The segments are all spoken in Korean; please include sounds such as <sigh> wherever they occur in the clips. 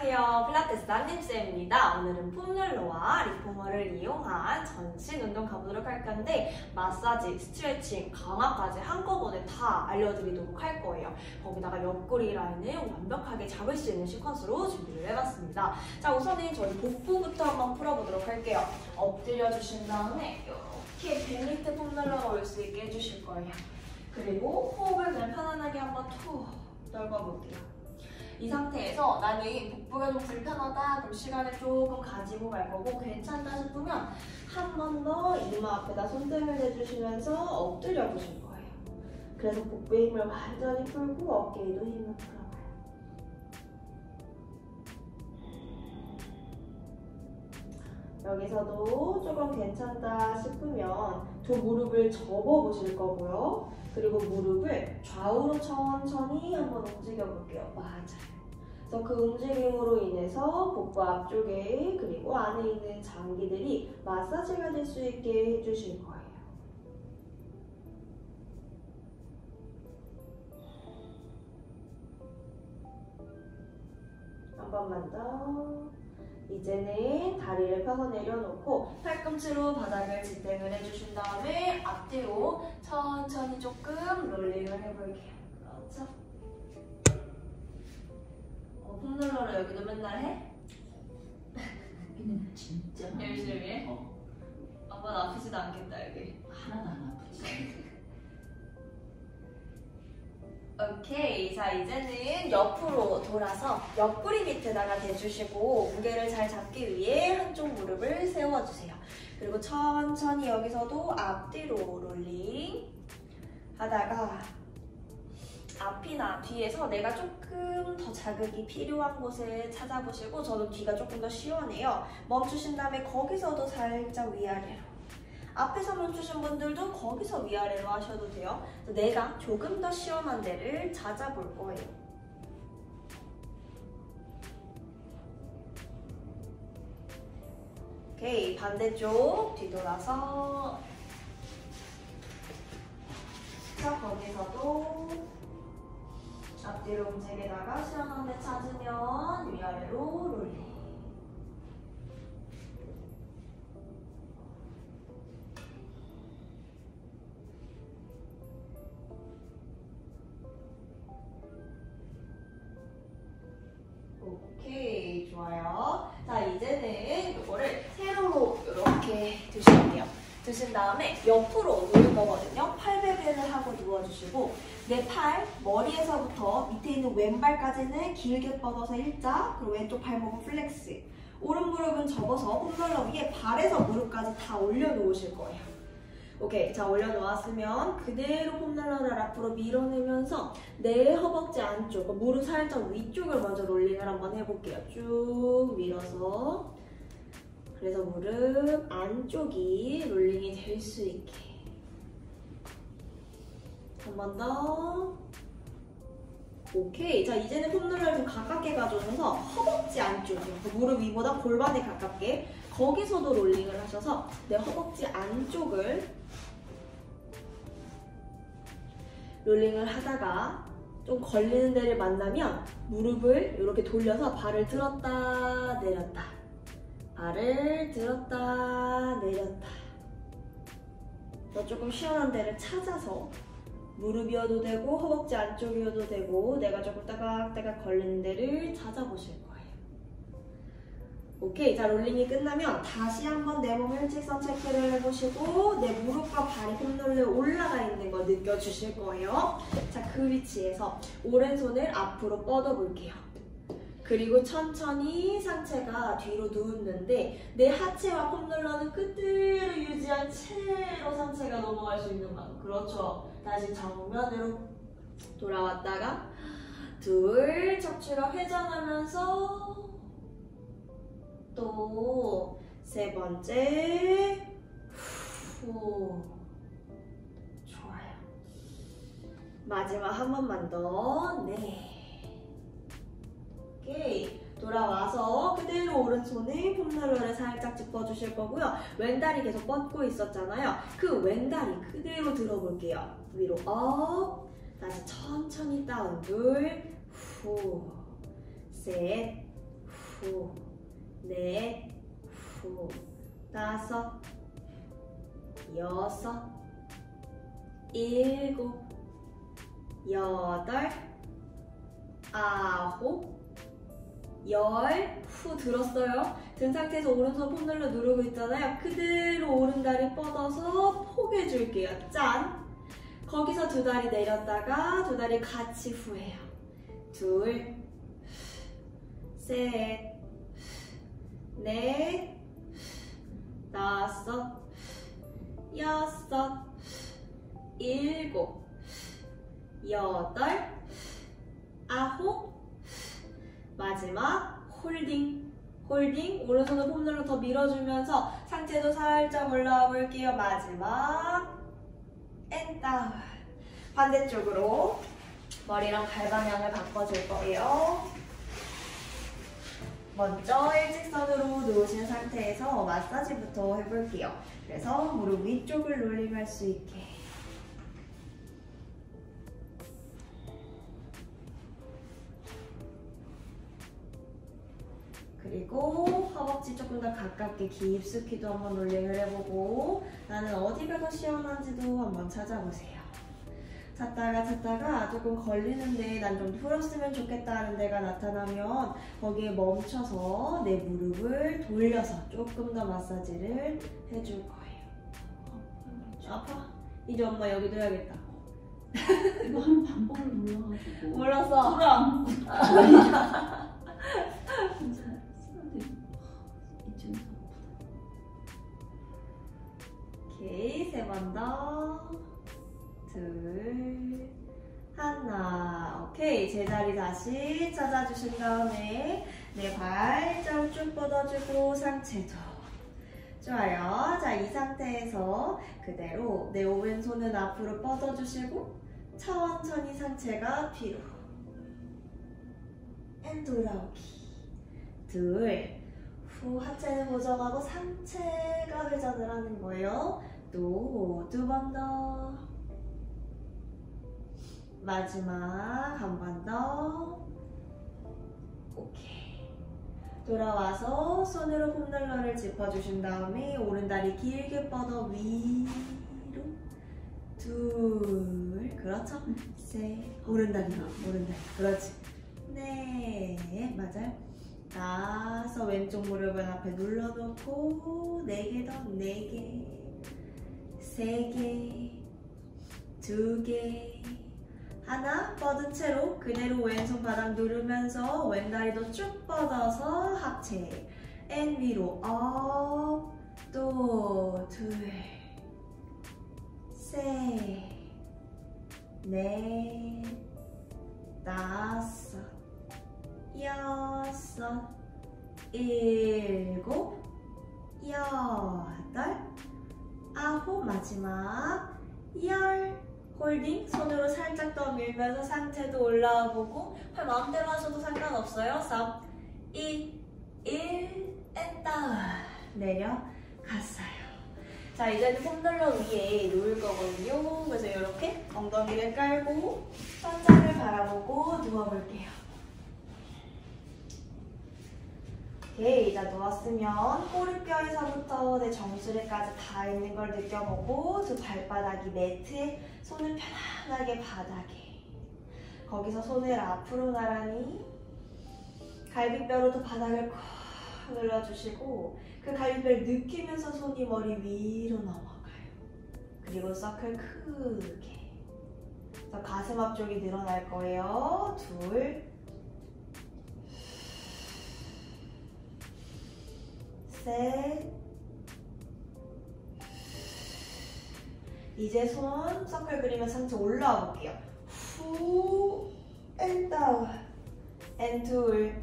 안녕하세요. 필라테스 한림쌤입니다. 오늘은 폼롤러와 리포머를 이용한 전신 운동 가보도록 할 건데 마사지, 스트레칭, 강화까지 한꺼번에 다 알려드리도록 할 거예요. 거기다가 옆구리 라인을 완벽하게 잡을 수 있는 시퀀스로 준비를 해봤습니다. 자 우선은 저희 복부부터 한번 풀어보도록 할게요. 엎드려 주신 다음에 이렇게 배 밑에 폼롤러가 올 수 있게 해주실 거예요. 그리고 호흡을 그냥 편안하게 한번 툭 넓어볼게요. 이 상태에서 나는 복부가 좀 불편하다 그럼 시간을 조금 가지고 갈 거고 괜찮다 싶으면 한 번 더 이마 앞에다 손등을 대주시면서 엎드려 보실 거예요. 그래서 복부의 힘을 완전히 풀고 어깨에도 힘을 풀어봐요. 여기서도 조금 괜찮다 싶으면 두 무릎을 접어 보실 거고요. 그리고 무릎을 좌우로 천천히 한번 움직여 볼게요. 맞아요. 그래서 그 움직임으로 인해서 복부 앞쪽에 그리고 안에 있는 장기들이 마사지가 될 수 있게 해주실 거예요. 한 번만 더. 이제는 다리를 펴서 내려놓고 팔꿈치로 바닥을 지탱을 해주신 다음에 앞뒤로 천천히 조금 롤링을 해볼게요. 그렇죠? 어, 폼롤러를 여기도 맨날 해? 여기는 진짜 열심히 해? 어, 아빠는 아프지도 않겠다 여기. 하나도 안 아프지. <laughs> 오케이. 자, 이제는 옆으로 돌아서 옆구리 밑에다가 대주시고 무게를 잘 잡기 위해 한쪽 무릎을 세워주세요. 그리고 천천히 여기서도 앞뒤로 롤링 하다가 앞이나 뒤에서 내가 조금 더 자극이 필요한 곳을 찾아보시고 저도 뒤가 조금 더 시원해요. 멈추신 다음에 거기서도 살짝 위아래로 앞에서 멈추신 분들도 거기서 위아래로 하셔도 돼요. 내가 조금 더 시원한 데를 찾아볼 거예요. 오케이, 반대쪽 뒤돌아서 자, 거기서도 앞뒤로 움직이다가 시원한 데 찾으면 위아래로 롤링 드신 다음에 옆으로 누울 거거든요. 팔베개를 하고 누워주시고 내 팔 머리에서부터 밑에 있는 왼발까지는 길게 뻗어서 일자 그리고 왼쪽 발목은 flex. 오른 무릎은 접어서 폼롤러 위에 발에서 무릎까지 다 올려놓으실 거예요. 오케이 자 올려놓았으면 그대로 폼롤러를 앞으로 밀어내면서 내 허벅지 안쪽 무릎 살짝 위쪽을 먼저 롤링을 한번 해볼게요. 쭉 밀어서 그래서 무릎 안쪽이 롤링이 될 수 있게. 한 번 더. 오케이. 자 이제는 폼롤러를 좀 가깝게 가져오셔서 허벅지 안쪽 무릎 위보다 골반에 가깝게 거기서도 롤링을 하셔서 내 허벅지 안쪽을 롤링을 하다가 좀 걸리는 데를 만나면 무릎을 이렇게 돌려서 발을 들었다 내렸다 발을 들었다 내렸다. 더 조금 시원한 데를 찾아서 무릎이어도 되고 허벅지 안쪽이어도 되고 내가 조금 따각따각 걸리는 데를 찾아보실 거예요. 오케이 자 롤링이 끝나면 다시 한번 내 몸 일직선 체크를 해보시고 내 무릎과 발이 홈롤러에 올라가 있는 거 느껴주실 거예요. 자 그 위치에서 오른손을 앞으로 뻗어볼게요 그리고 천천히 상체가 뒤로 누웠는데 내 하체와 폼롤러는 그대로 유지한 채로 상체가 넘어갈 수 있는 만큼 그렇죠. 다시 정면으로 돌아왔다가 둘 척추가 회전하면서 또 세 번째. 후. 좋아요. 마지막 한 번만 더 네 오케이 돌아와서 그대로 오른손에 폼롤러를 살짝 짚어주실 거고요. 왼다리 계속 뻗고 있었잖아요. 그 왼다리 그대로 들어볼게요. 위로 up. 다시 천천히 down. 둘 후, 셋, 후, 넷, 후, 다섯, 여섯, 일곱, 여덟, 아홉, 열, 후 들었어요. 든 상태에서 오른손 폼늘러 누르고 있잖아요. 그대로 오른다리 뻗어서 포개줄게요. 짠! 거기서 두 다리 내렸다가 두 다리 같이 후해요. 둘, 셋, 넷, 다섯, 여섯, 일곱, 여덟, 아홉, 마지막 holding. holding. 오른손을 폼롤러 더 밀어주면서 상체도 살짝 올라와 볼게요. 마지막. and down. 반대쪽으로 머리랑 발 방향을 바꿔줄 거예요. 먼저 일직선으로 누우신 상태에서 마사지부터 해볼게요. 그래서 무릎 위쪽을 롤링할 수 있게. 그리고 허벅지 조금 더 가깝게 깊숙이도 한번 롤링을 해보고 나는 어디가 더 시원한지도 한번 찾아보세요. 찾다가 찾다가 조금 걸리는데 난 좀 풀었으면 좋겠다 하는 데가 나타나면 거기에 멈춰서 내 무릎을 돌려서 조금 더 마사지를 해줄 거예요. 아파? 이제 엄마 여기도 해야겠다. 이거 하는 방법을 몰라가지고. 몰랐어. 불을 안 먹고. 오케이, 세번 더. 둘, 하나. 오케이, 제자리 다시 찾아주신 다음에 내 발 쫙 쭉 뻗어주고 상체도. 좋아요. 자, 이 상태에서 그대로 내 오른손은 앞으로 뻗어주시고 천천히 상체가 뒤로. and 돌아오기. 둘. 후 하체는 고정하고 상체가 회전을 하는 거예요. 또 두 번 더. 마지막 한 번 더. 오케이. 돌아와서 손으로 폼널러를 짚어주신 다음에 오른다리 길게 뻗어 위로. 둘. 그렇죠. 셋. 오른다리로. 오른다리. 그렇지. 넷. 맞아요. 다섯 왼쪽 무릎은 앞에 눌러놓고 네 개 더, 네 개, 세 개, 두 개, 하나 뻗은 채로 그대로 왼손 바닥 누르면서 왼다리도 쭉 뻗어서 합체. and 위로 up, 또 둘, 셋, 넷, 다섯, 여섯, 일곱, 여덟, 아홉, 마지막 열. holding 손으로 살짝 더 밀면서 상체도 올라와 보고 팔 마음대로 하셔도 상관없어요. 3, 2, 1, and down 내려갔어요. 자 이제는 폼롤러 위에 놓을 거거든요. 그래서 이렇게 엉덩이를 깔고 천장을 바라보고 누워볼게요. 오케이, 자 누웠으면 꼬리뼈에서부터 내 정수리까지 다 있는 걸 느껴보고 두 발바닥이 매트에 손을 편안하게 바닥에 거기서 손을 앞으로 나란히 갈비뼈로도 바닥을 콕 눌러주시고 그 갈비뼈를 느끼면서 손이 머리 위로 넘어가요. 그리고 서클 크게 가슴 앞쪽이 늘어날 거예요. 둘 셋. 이제 손 서클 그리면 상체 올라와 볼게요. 후, and down, and 둘,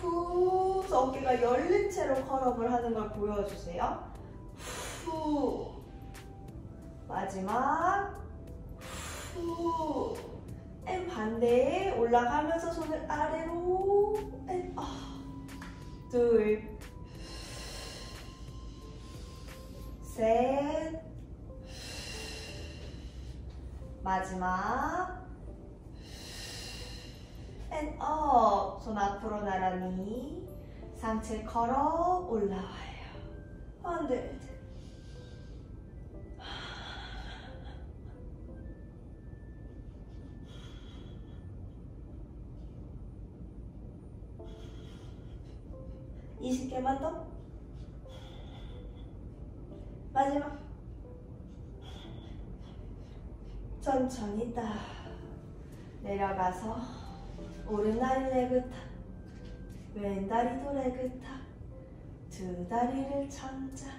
후, 그래서 어깨가 열린 채로 curl up을 하는 걸 보여주세요. 후, 마지막, 후, and 반대에 올라가면서 손을 아래로, 앤, 아, 둘, 셋 마지막 앤 업. 손 앞으로 나란히 상체 걸어 올라와요. 홈들. 이십 개만 더. 마지막. 천천히 딱 내려가서 오른다리 leg top, 왼다리도 leg top, 두 다리를 천장.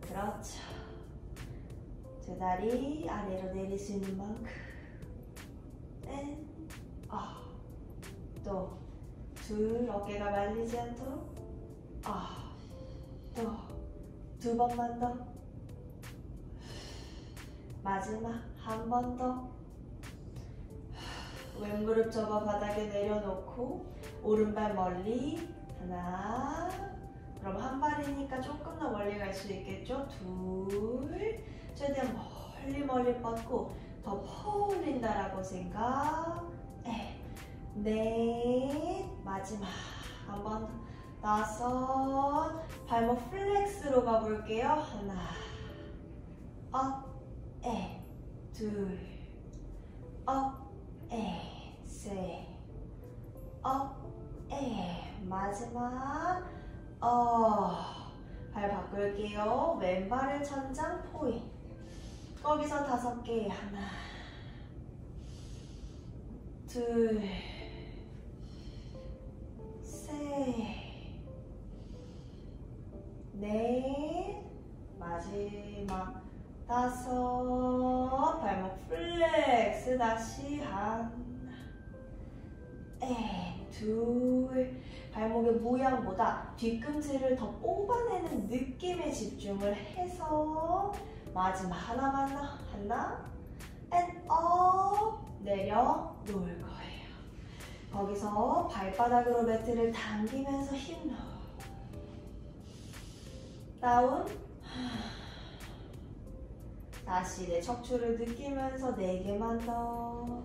그렇죠. 두 다리 아래로 내릴 수 있는 만큼. and, 아, 또, 둘, 어깨가 말리지 않도록. 아, 또, 두 번만 더. 마지막 한 번 더. 왼무릎 접어 바닥에 내려놓고 오른발 멀리 하나. 그럼 한 발이니까 조금 더 멀리 갈 수 있겠죠? 둘. 최대한 멀리 멀리 뻗고 더 퍼올린다라고 생각. 에, 넷. 마지막 한번 더. 다섯. 발목 flex로 가볼게요. 하나. up. 에, 둘, up, 에, 셋, up, 에, 마지막, 어, 발 바꿀게요. 왼발을 천장 포인. 거기서 다섯 개, 하나, 둘, 다섯 발목 flex 다시 하나 에둘. 발목의 모양보다 뒤꿈치를 더 뽑아내는 느낌에 집중을 해서 마지막 하나만 더 하나 앤업 내려 놓을 거예요. 거기서 발바닥으로 매트를 당기면서 힘 넣어. 다운 다시 내 척추를 느끼면서 네 개만 더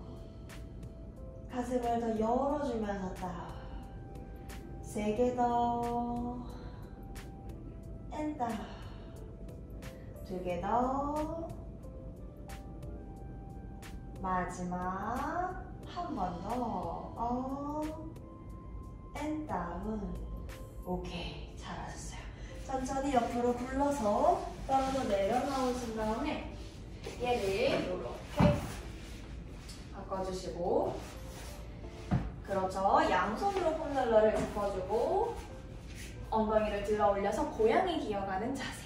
가슴을 더 열어주면서 다세 개더 and down 두개더 마지막 한 번더 up, and down 오케이. 잘하셨어요. 천천히 옆으로 굴러서 떨어져 내려나오신 다음에 얘를 이렇게 바꿔주시고 그렇죠. 양손으로 폼롤러를 짚어주고 엉덩이를 들어 올려서 고양이 기어가는 자세.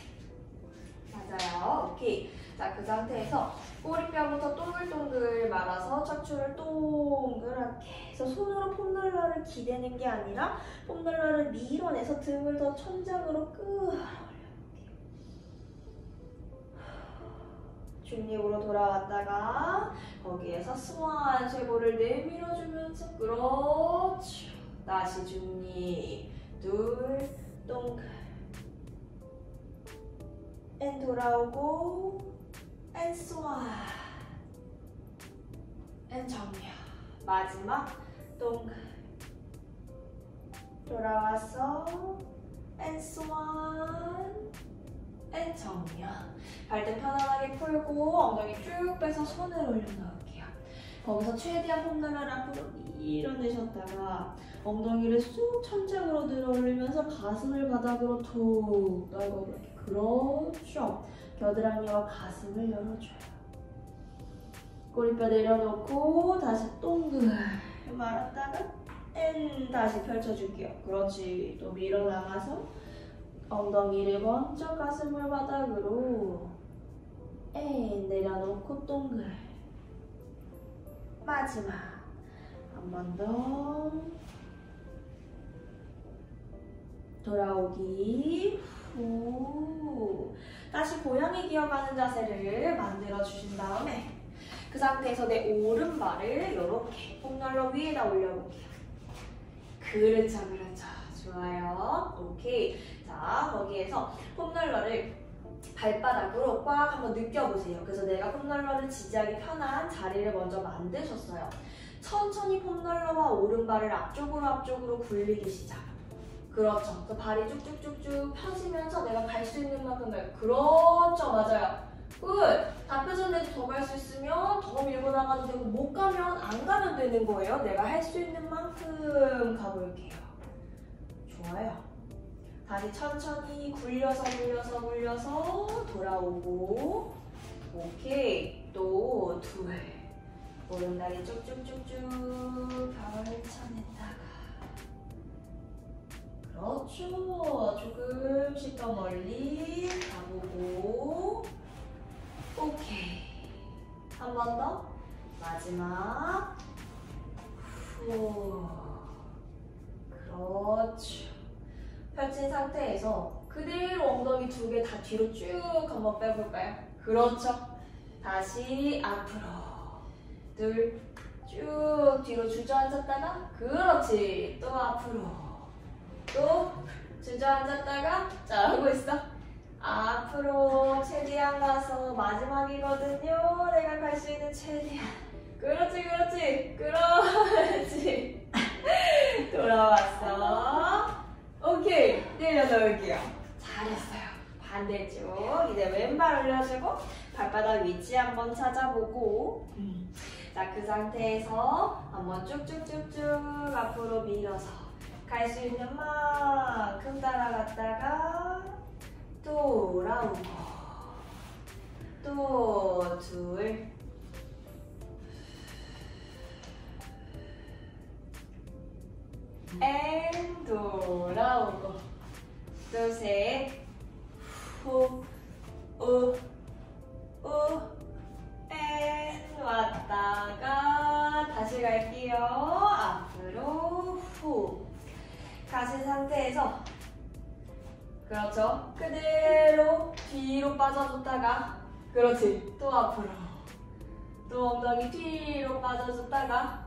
맞아요. 오케이. 자, 그 상태에서 꼬리뼈부터 동글동글 말아서 척추를 동그랗게 해서 손으로 폼롤러를 기대는 게 아니라 폼롤러를 밀어내서 등을 더 천장으로 끌어 중립으로 돌아왔다가 거기에서 스완 쇄골을 내밀어주면서 그렇죠. 다시 중립. 둘 동글 and 돌아오고 and swan and 정면 마지막 동글 돌아와서 and swan and 정면 발등 편안하게 풀고 엉덩이 쭉 빼서 손을 올려놓을게요. 거기서 최대한 홈런을 앞으로 밀어내셨다가 엉덩이를 쑥 천장으로 들어 올리면서 가슴을 바닥으로 툭 넣어볼게요. 그렇죠. 겨드랑이와 가슴을 열어줘요. 꼬리뼈 내려놓고 다시 동글 말았다가 and 다시 펼쳐줄게요. 그렇지. 또 밀어나가서 엉덩이를 먼저 가슴을 바닥으로. 에 내려놓고 동글. 마지막. 한 번 더. 돌아오기 후. 다시 고양이 기어가는 자세를 만들어 주신 다음에 그 상태에서 내 오른발을 이렇게 폼롤러 위에다 올려볼게요. 그렇죠 그렇죠 좋아요. 오케이 자 거기에서 foam roller를 발바닥으로 꽉 한번 느껴보세요. 그래서 내가 foam roller를 지지하기 편한 자리를 먼저 만드셨어요. 천천히 foam roller와 오른발을 앞쪽으로 앞쪽으로 굴리기 시작. 그렇죠. 그 발이 쭉쭉쭉쭉 펴지면서 내가 갈 수 있는 만큼 갈. 그렇죠, 맞아요. good. 다 펴졌는데 더 갈 수 있으면 더 밀고 나가도 되고 못 가면 안 가면 되는 거예요. 내가 할 수 있는 만큼 가볼게요. 좋아요. 다시 천천히 굴려서 굴려서 굴려서 돌아오고. 오케이. 또 둘. 오른다리 쭉쭉쭉쭉 펼쳐냈다가. 그렇죠. 조금씩 더 멀리 가보고. 오케이. 한 번 더. 마지막. 후. 그렇죠 펼친 상태에서 그대로 엉덩이 두 개 다 뒤로 쭉 한번 빼볼까요? 그렇죠. 다시 앞으로. 둘, 쭉 뒤로 주저앉았다가 그렇지. 또 앞으로. 또 주저앉았다가 자 하고 있어. 앞으로 최대한 가서 마지막이거든요. 내가 갈 수 있는 최대한. 그렇지 그렇지. 그렇지. <laughs> 돌아왔어 오케이 내려놓을게요. 잘했어요. 반대쪽 이제 왼발 올려주고 발바닥 위치 한번 찾아보고. 자, 그 상태에서 한번 쭉쭉쭉쭉 앞으로 밀어서 갈 수 있는 만큼 따라갔다가 돌아오고 또 둘, 앤 돌아오고 또 셋, 후, 우, 우, 앤 왔다가 다시 갈게요. 앞으로 후. 가신 상태에서 그렇죠. 그대로 뒤로 빠져줬다가 그렇지. 또 앞으로. 또 엉덩이 뒤로 빠져줬다가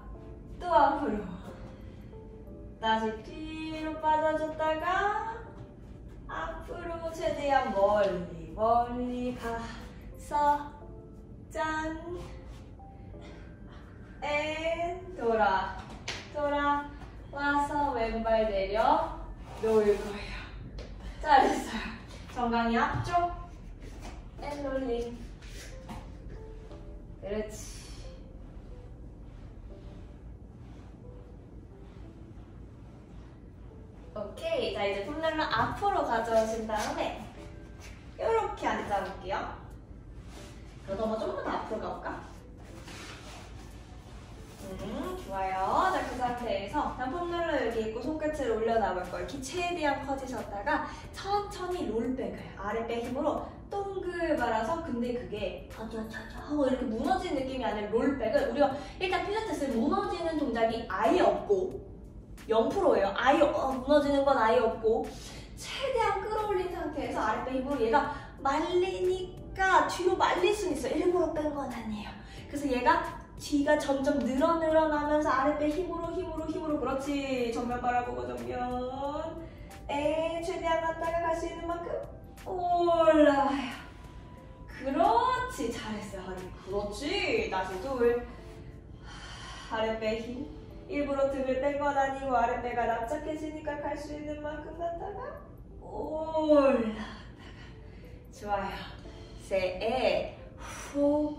또 앞으로. 다시 뒤로 빠져줬다가 앞으로 최대한 멀리 멀리 가서 짠! and 돌아 돌아 와서 왼발 내려 놓을 거예요. 잘했어요. 정강이 앞쪽 and rolling 그렇지. 오케이. 자 이제 foam roller 앞으로 가져오신 다음에 이렇게 앉아볼게요. 그래도 한번 조금 더 앞으로 가볼까? 음, 좋아요. 자, 그 상태에서 폼롤러 여기 있고 손끝을 올려놔볼 거예요. 이렇게 최대한 커지셨다가 천천히 롤백을 아랫배 힘으로 동글 말아서 근데 그게 차차차차 하고 이렇게 무너지는 느낌이 아니라 롤백을 우리가 일단 필라테스에 무너지는 동작이 아예 없고 0%예요. 아예 어, 무너지는 건 아예 없고 최대한 끌어올린 상태에서 아랫배 힘으로 얘가 말리니까 뒤로 말릴 수는 있어요. 일부러 뺀 건 아니에요. 그래서 얘가 뒤가 점점 늘어 늘어나면서 아랫배 힘으로 힘으로 힘으로 그렇지. 정면 바라보고 정면. 에 최대한 갔다가 갈 수 있는 만큼 올라와요. 그렇지. 잘했어요 하리. 그렇지. 다시 둘. 아랫배 힘 일부러 등을 뺀건 아니고 아랫배가 납작해지니까 갈 수 있는 만큼 갔다가 올라왔다가 좋아요 셋후우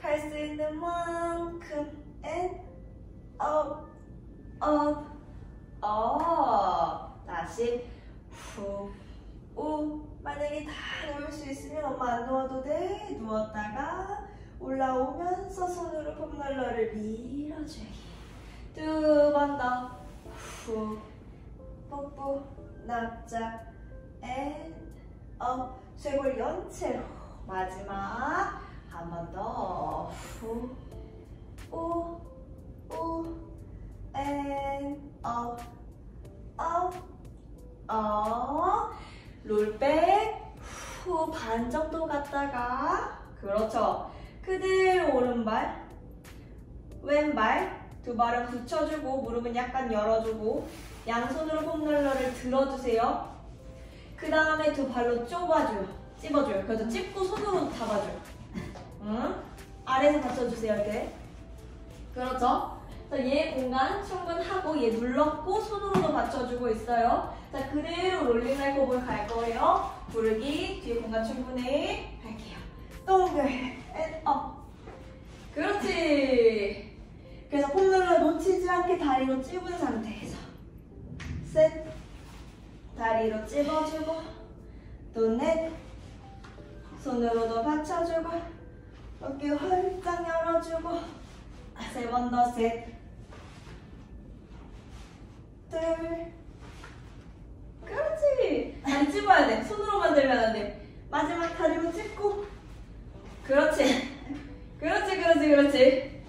갈수 있는 만큼 and up, up, up. 다시 후, 우. 만약에 다 누울 수 있으면 엄마 안 누워도 돼. 누웠다가 올라오면서 손으로 폼롤러를 밀어주기. 두 번 더. 후, 뽀뽀, 납작, and up. 쇄골 연체로. 마지막. 한 번 더. 후, 우, 우, and up, up, up. 롤백. 후, 반 정도 갔다가. 그렇죠. 그대로 오른발. 왼발. 두 발을 붙여주고, 무릎은 약간 열어주고, 양손으로 폼롤러를 들어주세요. 그 다음에 두 발로 좁아줘요. 찝어줘요. 그래서 찝고 손으로 잡아줘요. 응? 아래에서 받쳐주세요, 이렇게. 그렇죠? 자, 얘 공간 충분하고 얘 눌렀고 손으로도 받쳐주고 있어요. 자, 그대로 롤링 라이컵을 갈 거예요. 부르기, 뒤에 공간 충분해. 동글, and up. 그렇지. 그래서 foam roller 놓치지 않게 다리로 찝은 상태에서 셋, 다리로 찝어주고 또 넷, 손으로도 받쳐주고 어깨 활짝 열어주고 세 번 더 셋, 둘, 그렇지. 다리 찝어야 돼. 손으로만 들면 안 돼. 마지막 다리로 찝고 그렇지. 그렇지, 그렇지, 그렇지.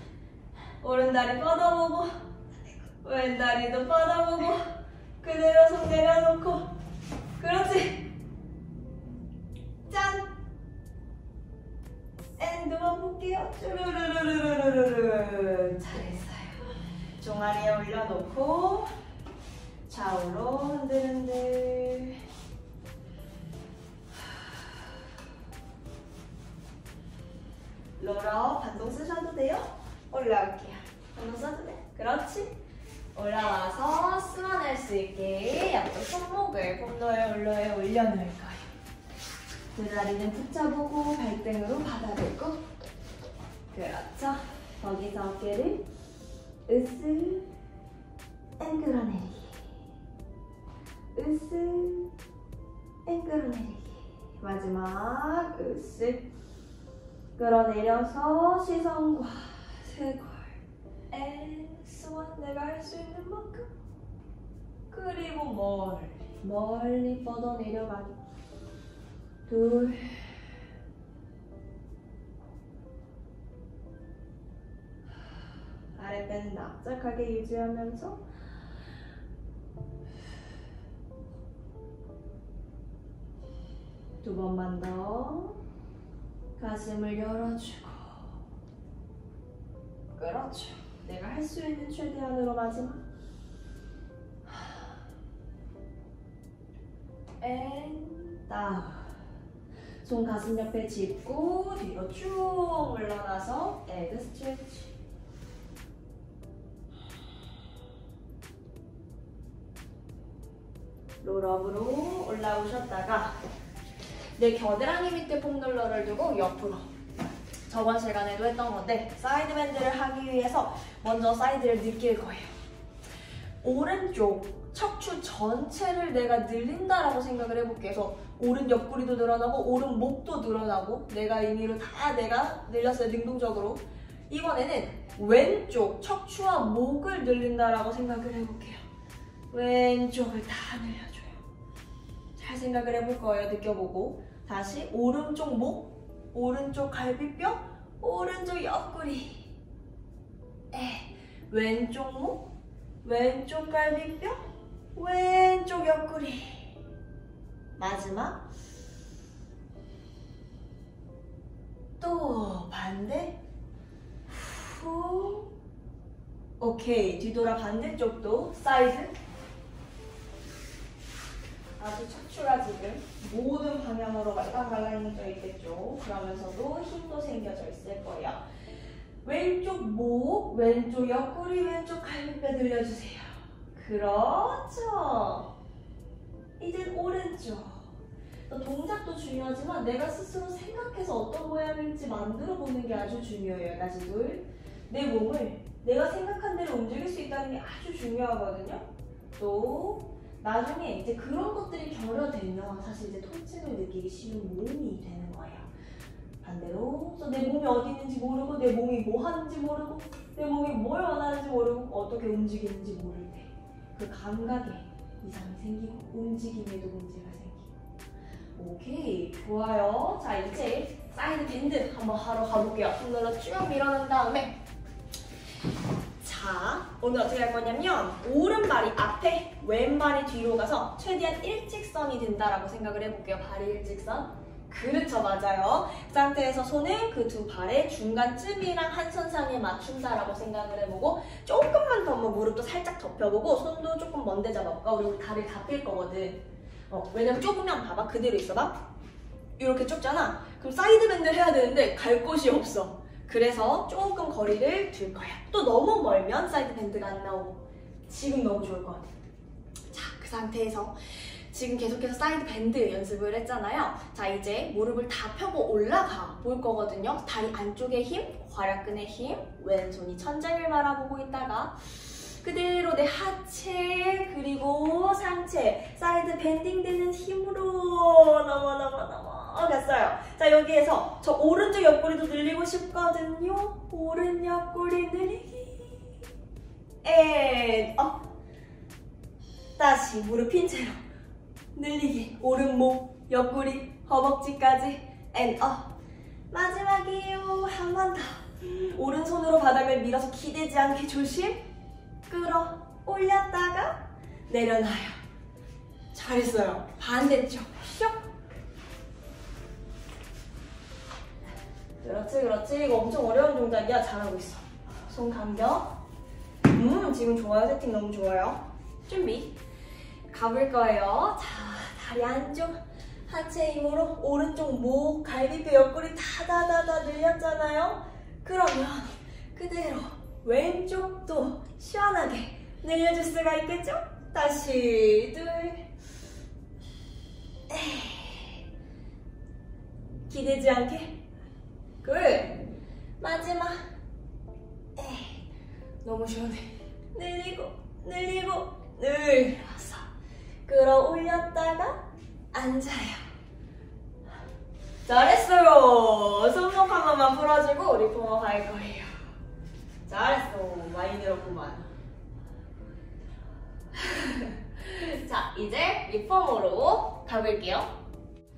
오른 다리 뻗어보고 왼 다리도 뻗어보고 그대로 손 내려놓고. 그렇지. 짠. 원 볼게요. 쭈루루루루루루루 잘했어요. 종아리에 올려놓고 좌우로 흔들흔들 로러 반동 쓰셔도 돼요? 올라올게요. 반동 써도 돼? 그렇지? 올라와서 쓸어낼 수 있게 양쪽 손목을 폼로에 올로에 올려놓을 거예요. 두 다리는 붙여보고 발등으로 받아들고. 그렇죠. 거기서 어깨를 으쓱 앵 끌어내리기 으쓱 앵 끌어내리기 마지막 으쓱 끌어내려서 시선과 스완 내가 할 수 있는 만큼 그리고 멀리 멀리 뻗어 내려가기. 둘. 아랫배는 납작하게 유지하면서 두 번만 더 가슴을 열어주고. 그렇죠. 내가 할 수 있는 최대한으로 마지막. and down 손 가슴 옆에 짚고 뒤로 쭉 물러나서 egg stretch roll up으로 올라오셨다가 내 겨드랑이 밑에 foam roller를 두고 옆으로 저번 시간에도 했던 건데 side bend를 하기 위해서 먼저 side를 느낄 거예요. 오른쪽 척추 전체를 내가 늘린다라고 생각을 해볼게요. 그래서 오른 옆구리도 늘어나고 오른 목도 늘어나고 내가 임의로 다 내가 늘렸어요. 능동적으로. 이번에는 왼쪽 척추와 목을 늘린다라고 생각을 해볼게요. 왼쪽을 다 늘려줘요. 잘 생각을 해볼 거예요. 느껴보고. 다시 오른쪽 목, 오른쪽 갈비뼈, 오른쪽 옆구리. 에, 왼쪽 목, 왼쪽 갈비뼈, 왼쪽 옆구리. 마지막. 또 반대. 후. 오케이. 뒤돌아 반대쪽도 사이드. 아주 척추가 지금 모든 방향으로 말랑말랑해져 있겠죠. 그러면서도 힘도 생겨져 있을 거예요. 왼쪽 목, 왼쪽 옆구리, 왼쪽 갈비뼈 늘려주세요. 그렇죠. 이제 오른쪽. 동작도 중요하지만 내가 스스로 생각해서 어떤 모양일지 만들어 보는 게 아주 중요해요. 다시 둘. 내 몸을 내가 생각한 대로 움직일 수 있다는 게 아주 중요하거든요. 또 나중에 이제 그런 것들이 결여되면 사실 이제 통증을 느끼기 쉬운 몸이 되는 거예요. 반대로 내 몸이 어디 있는지 모르고 내 몸이 뭐 하는지 모르고 내 몸이 뭘 원하는지 모르고 어떻게 움직이는지 모를 때 그 감각에 이상이 생기고 움직임에도 문제가 생기고. 오케이 좋아요. 자 이제 side bend 한번 하러 가볼게요. 손으로 쭉 밀어낸 다음에 자, 오늘 어떻게 할 거냐면 오른발이 앞에, 왼발이 뒤로 가서 최대한 일직선이 된다라고 생각을 해볼게요. 발이 일직선. 그렇죠, 맞아요. 그 상태에서 손을 그 두 발의 중간쯤이랑 한 선 상에 맞춘다라고 생각을 해보고 조금만 더 뭐 무릎도 살짝 굽혀보고 손도 조금 먼데 잡아볼까? 우리 다리 다 필 거거든. 어, 왜냐면 좁으면 봐봐, 그대로 있어봐. 이렇게 좁잖아. 그럼 side bend를 해야 되는데 갈 곳이 없어. 그래서 조금 거리를 둘 거야. 또 너무 멀면 side bend가 안 나오고. 지금 너무 좋을 것 같아. 자, 그 상태에서 지금 계속해서 side bend 연습을 했잖아요. 자, 이제 무릎을 다 펴고 올라가 볼 거거든요. 다리 안쪽에 힘, 괄약근의 힘, 왼손이 천장을 바라보고 있다가 그대로 내 하체 그리고 상체 side bending 되는 힘으로 넘어 넘어 넘어 갔어요. 자 여기에서 저 오른쪽 옆구리도 늘리고 싶거든요. 오른 옆구리 늘리기. and up. 다시 무릎 핀 채로 늘리기. 오른목 옆구리 허벅지까지 and up. 마지막이에요. 한 번 더. 오른손으로 바닥을 밀어서 기대지 않게 조심. 끌어 올렸다가 내려놔요. 잘했어요. 반대쪽. 슉. 그렇지, 그렇지. 이거 엄청 어려운 동작이야. 잘하고 있어. 손 감겨. 음, 지금 좋아요. 세팅 너무 좋아요. 준비. 가볼 거예요. 자, 다리 안쪽. 하체 힘으로 오른쪽 목, 갈비뼈 옆구리 다다다다 늘렸잖아요. 그러면 그대로 왼쪽도 시원하게 늘려줄 수가 있겠죠? 다시 둘. 기대지 않게 good 마지막 에이. 너무 시원해 늘리고 늘리고 늘려서 끌어올렸다가 앉아요 잘했어요 손목 한 번만 풀어주고 reformer 갈 거예요 잘했어. 많이 늘었구만. <laughs> 자, 이제 reformer로 가볼게요.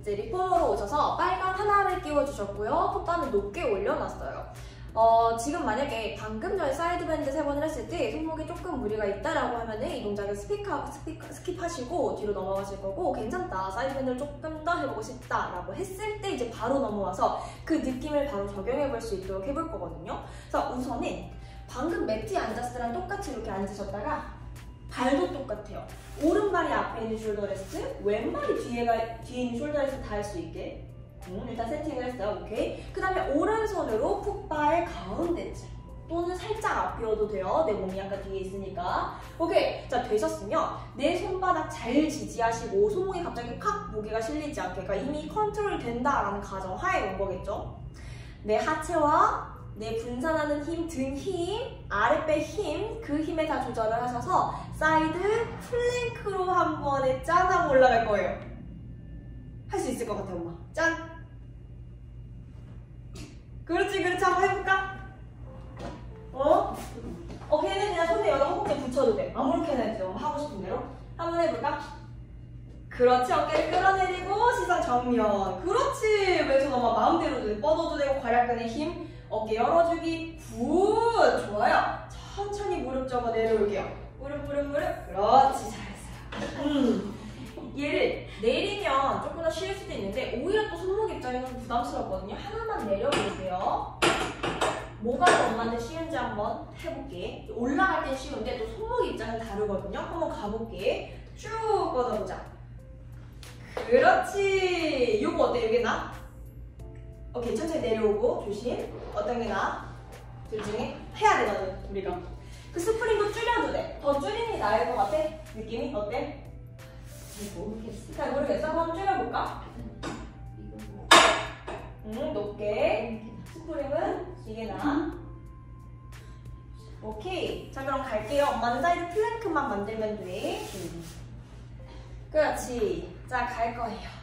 이제 reformer로 오셔서 빨간 하나를 끼워주셨고요. 콧바늘 높게 올려놨어요. 어, 지금 만약에 방금 전에 side bend 세 번을 했을 때 손목에 조금 무리가 있다라고 하면 은 이 동작을 스피카, 스피카, skip하시고 뒤로 넘어가실 거고 괜찮다. side bend를 조금 더 해보고 싶다라고 했을 때 이제 바로 넘어와서 그 느낌을 바로 적용해 볼 수 있도록 해볼 거거든요. 그래서 우선은 방금 매트에 앉았을 때랑 똑같이 이렇게 앉으셨다가 발도 똑같아요. 오른발이 앞에 있는 shoulder rest, 왼발이 뒤에가, 뒤에 있는 shoulder rest 닿을 수 있게 음, 일단 세팅을 했어요. 오케이. 그 다음에 오른손으로 foot bar 가운데쯤 또는 살짝 앞이어도 돼요. 내 몸이 약간 뒤에 있으니까. 오케이. 자, 되셨으면 내 손바닥 잘 지지하시고 손목에 갑자기 칵 무게가 실리지 않게 그러니까 이미 컨트롤이 된다라는 가정 하에 온 거겠죠. 내 하체와 내 분산하는 힘, 등 힘, 아랫배 힘, 그 힘에 다 조절을 하셔서 side plank로 한 번에 짠 하고 올라갈 거예요. 할 수 있을 것 같아, 엄마. 짠! 그렇지, 그렇지. 한번 해볼까? 어? 어, 걔는 그냥 손에 여기 허벅지에 붙여도 돼. 아무렇게나 해도 돼. 하고 싶은 대로. 한번 해볼까? 그렇지. 어깨를 끌어내리고 시선 정면. 그렇지. 왼손 엄마 마음대로 돼. 뻗어도 되고 괄약근의 힘. 어깨 열어주기. good. 좋아요. 천천히 무릎 접어 내려올게요. 무릎, 무릎, 무릎. 그렇지. 잘했어요. 음. 얘를 내리면 조금 더 쉬울 수도 있는데 오히려 또 손목 입장에서는 부담스럽거든요. 하나만 내려볼게요. 뭐가 더 엄마한테 쉬운지 한번 해볼게. 올라갈 땐 쉬운데 또 손목 입장은 다르거든요. 한번 가볼게. 쭉 뻗어보자. 그렇지. 요거 어때? 이게 나? 오케이 천천히 내려오고 조심. 어떤 게 나? 둘 중에 해야 되거든 우리가. 그 스프링도 줄여도 돼. 더 줄이는 게 나을 것 같아? 느낌이 어때? 잘 모르겠어. 잘 모르겠어. 한번 줄여볼까? 응, 높게. 스프링은 이게 나. 오케이. 자, 그럼 갈게요. 엄마는 side plank만 만들면 돼. 그렇지. 자, 갈 거예요.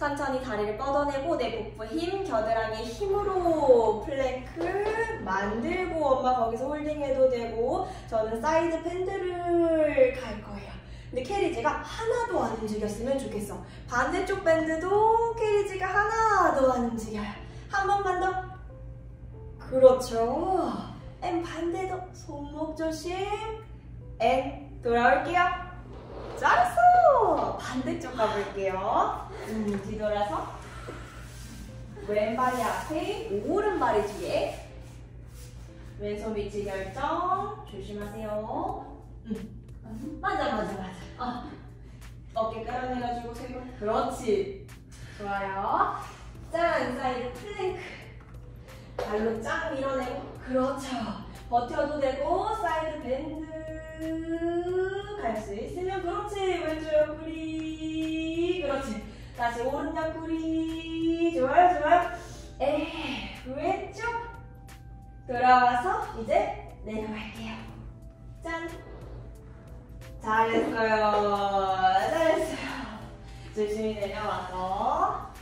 천천히 다리를 뻗어내고 내 복부 힘, 겨드랑이 힘으로 플랭크 만들고 엄마 거기서 holding해도 되고 저는 side bend를 갈 거예요. 근데 carriage가 하나도 안 움직였으면 좋겠어. 반대쪽 bend도 carriage가 하나도 안 움직여요. 한 번만 더. 그렇죠. and 반대도 손목 조심. and 돌아올게요. 잘했어. 반대쪽 가볼게요. 음, 뒤돌아서 왼발이 앞에, 오른발이 뒤에. 왼손 위치 결정. 조심하세요. 음. 맞아, 맞아, 맞아. 어. 어깨 끌어내가지고 세고. 그렇지. 좋아요. 짠, side plank. 발로 쫙 밀어내고 그렇죠 버텨도 되고 side bend 갈 수 있으면 그렇지 왼쪽 옆구리 그렇지 다시 오른 옆구리. 좋아요 좋아요. 에 왼쪽. 돌아와서 이제 내려갈게요. 짠. 잘했어요. 잘했어요. 조심히 내려와서.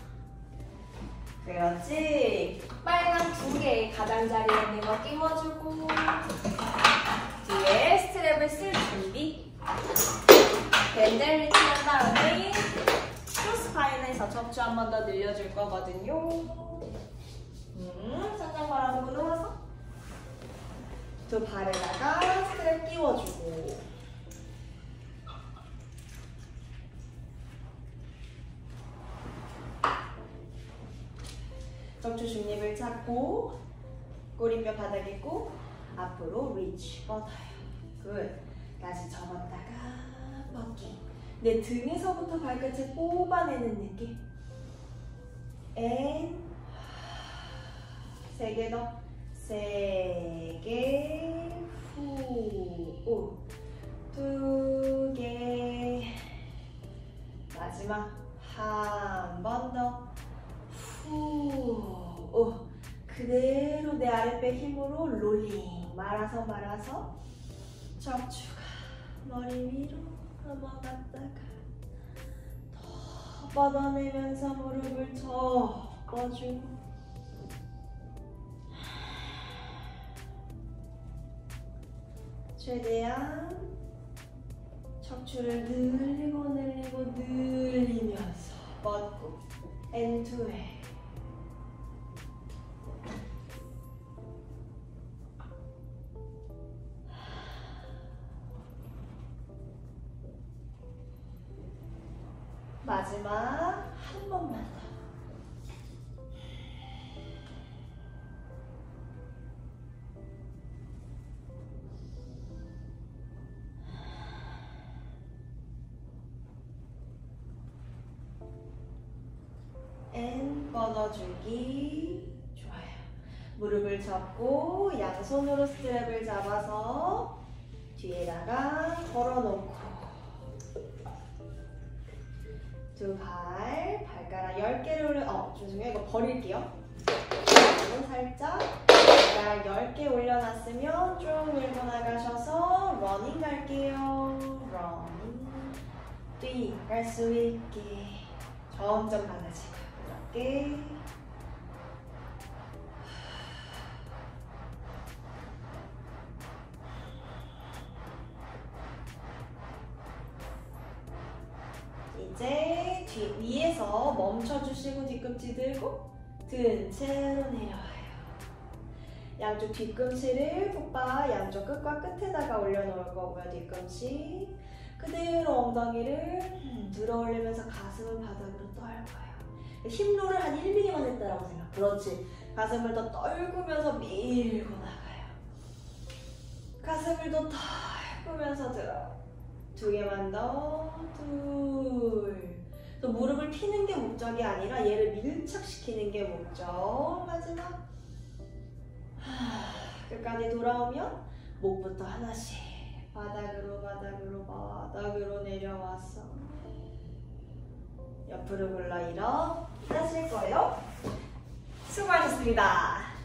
그렇지. 빨간 두개 가장자리에 있는 거 끼워주고. 뒤에 스트랩을 쓸 준비. 밴드를 리치한 다음에 크로스파인에서 척추 한 번 더 늘려줄 거거든요 음, 상장바람으로 누워서 두 발에다가 스트랩 끼워주고 척추 중립을 잡고 꼬리뼈 바닥에 꼭 앞으로 reach 뻗어요. good. 다시 접었다가 뻗기. 내 등에서부터 발끝을 뽑아내는 느낌. and. 세 개 더. 세 개. 후. 오. 두 개. 마지막 한 번 더. 후. 오. 그대로 내 아랫배 힘으로 롤링 말아서 말아서 척추가 머리 위로 넘어갔다가 더 뻗어내면서 무릎을 접어주고 최대한 척추를 늘리고 늘리고 늘리면서 뻗고 엔투에 마지막 한 번만 더. and 뻗어주기 좋아요 무릎을 접고 양손으로 strap을 잡아서 뒤에다가 걸어놓고 두 발, 발가락 10개를 올려, 어, 죄송해요. 이거 버릴게요. 살짝 발가락 10개 올려놨으면 쭉 밀고 나가셔서 러닝 갈게요. 러닝. 뛰, 갈수 있게. 점점 많아지고요. 이렇게. 이제 뒤 위에서 멈춰주시고 뒤꿈치 들고 든 채로 내려와요. 양쪽 뒤꿈치를 풋바 양쪽 끝과 끝에다가 올려놓을 거고요. 뒤꿈치 그대로 엉덩이를 음, 들어 올리면서 가슴은 바닥으로 떨고요. 힙로를 한 1mm만 했다라고 생각. 그렇지. 가슴을 더 떨구면서 밀고 나가요. 가슴을 더 떨구면서 들어. 두 개만 더, 둘. 또 무릎을 피는 게 목적이 아니라 얘를 밀착시키는 게 목적. 마지막. 하, 끝까지 돌아오면 목부터 하나씩 바닥으로 바닥으로 바닥으로 내려와서 옆으로 골라 일어 하실 거예요. 수고하셨습니다.